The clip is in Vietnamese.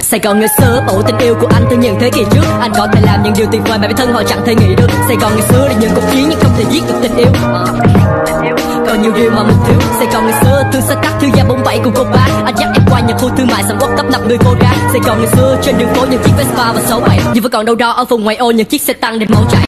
Sài Gòn ngày xưa bộ tình yêu của anh từ những thế kỷ trước. Anh có thể làm những điều tuyệt vời mà bản thân họ chẳng thể nghĩ được. Sài Gòn ngày xưa là những cuộc chiến nhưng không thể giết được tình yêu. Còn nhiều điều mà mình thiếu. Sài Gòn ngày xưa thương xa cắt thư gia bóng bảy cùng cô bác Anh dắt em qua nhà khu thương mại sầm quốc tấp nập người cô gái. Sài Gòn ngày xưa trên đường phố những chiếc Vespa và sáu bảy. Nhưng vẫn còn đâu đó ở vùng ngoại ô, những chiếc xe tăng đẹp máu chảy